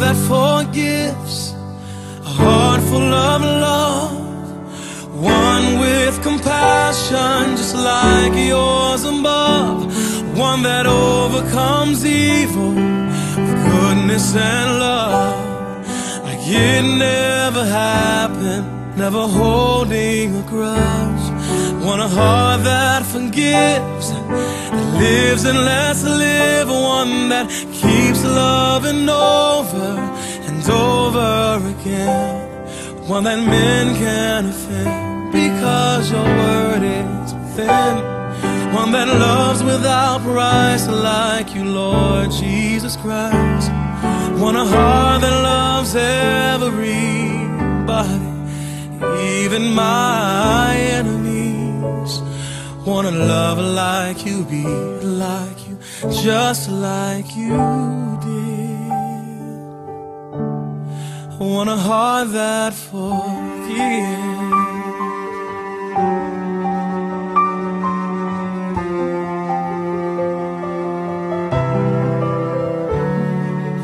forgives, a heart full of love, one with compassion just like yours above, one that overcomes evil with goodness and love, like it never happened, never holding a grudge, want a heart that forgives, that lives and lets live, one that keeps loving over again, one that men can offend because your word is within, one that loves without price like you, Lord Jesus Christ, One a heart that loves everybody, even my enemies. Wanna love like you, be like you, just like you Want forgives.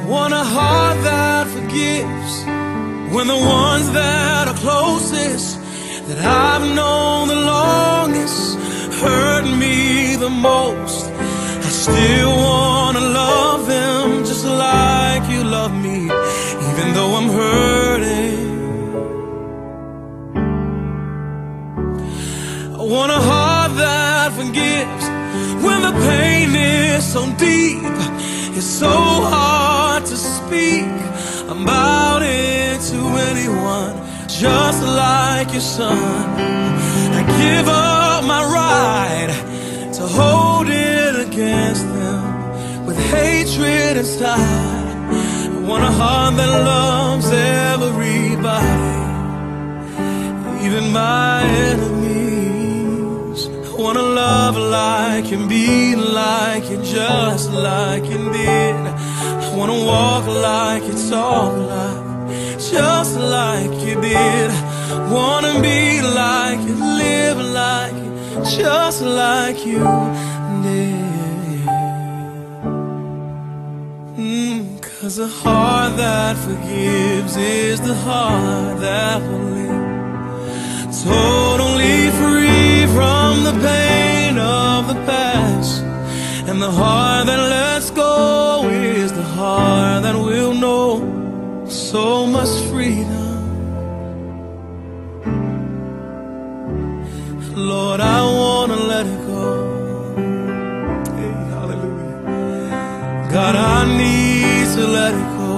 Want a heart that forgives when the ones that are closest, that I've known the longest, hurt me the most. I still wanna love them just like you love me, though I'm hurting. I want a heart that forgives when the pain is so deep. It's so hard to speak about it to anyone, just like your son. I give up my right to hold it against them with hatred inside. I want a heart that loves everybody, even my enemies. I wanna love like you, be like you, just like you did. I wanna walk like you, talk like, just like you did. Wanna be like you, live like you, just like you did. Cause a heart that forgives is the heart that will live totally free from the pain of the past. And the heart that lets go is the heart that will know so much freedom. Lord, I wanna let it go. Hey, hallelujah. God, I need to let it go.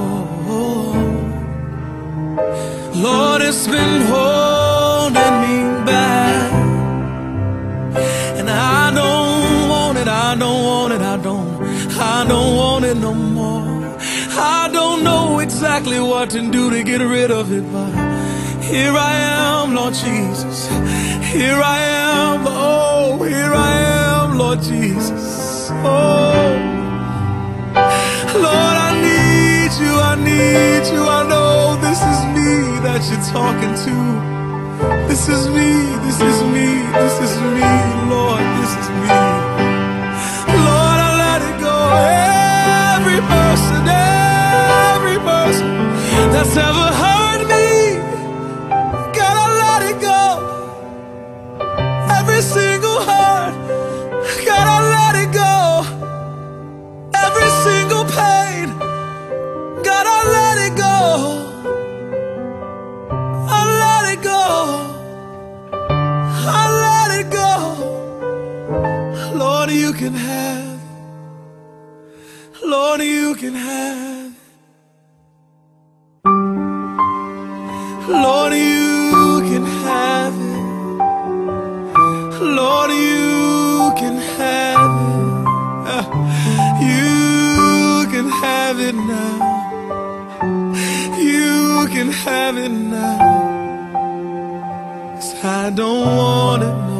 Lord, it's been holding me back. And I don't want it, I don't want it, I don't, I don't want it no more. I don't know exactly what to do to get rid of it, but here I am, Lord Jesus. Here I am, oh, here I am, Lord Jesus. Oh, you're talking to. This is me, this is me, can have. Lord, you can have. Lord, you can have it. Lord, you can have it. You can have it now. You can have it now. 'Cause I don't want it no